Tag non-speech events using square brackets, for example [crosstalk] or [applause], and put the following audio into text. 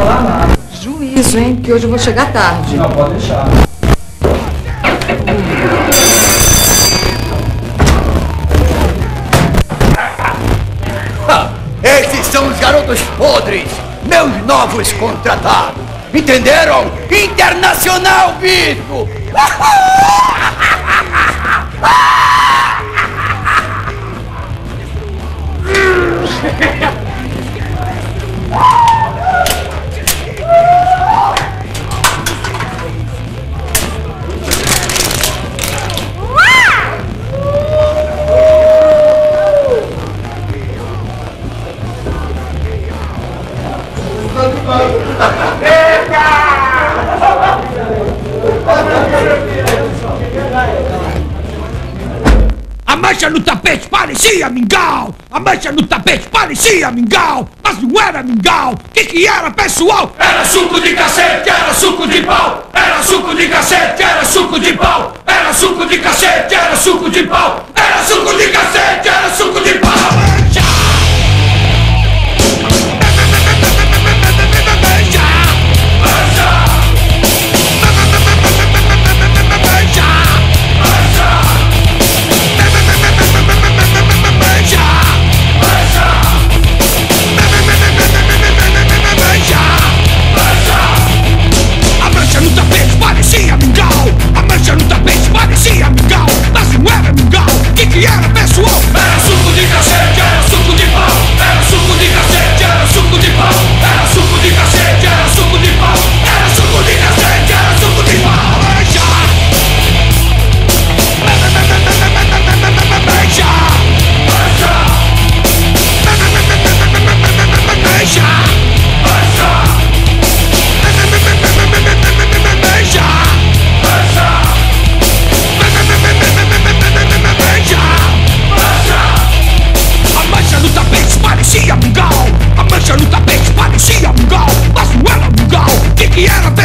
demorar nada. Juízo, hein? Que hoje eu vou chegar tarde. Não, pode deixar. [laughs] Esses são os garotos podres, meus novos contratados. Entenderam? Internacional, bicho! [laughs] mancha no tapete parecia mingau! A mancha no tapete parecia mingau! Mas não era mingau! Que que era, pessoal? Era suco de cacete, era suco de pau! Era suco de cacete, era suco de pau! Era suco de cacete, era suco de pau! Era suco de Yeah,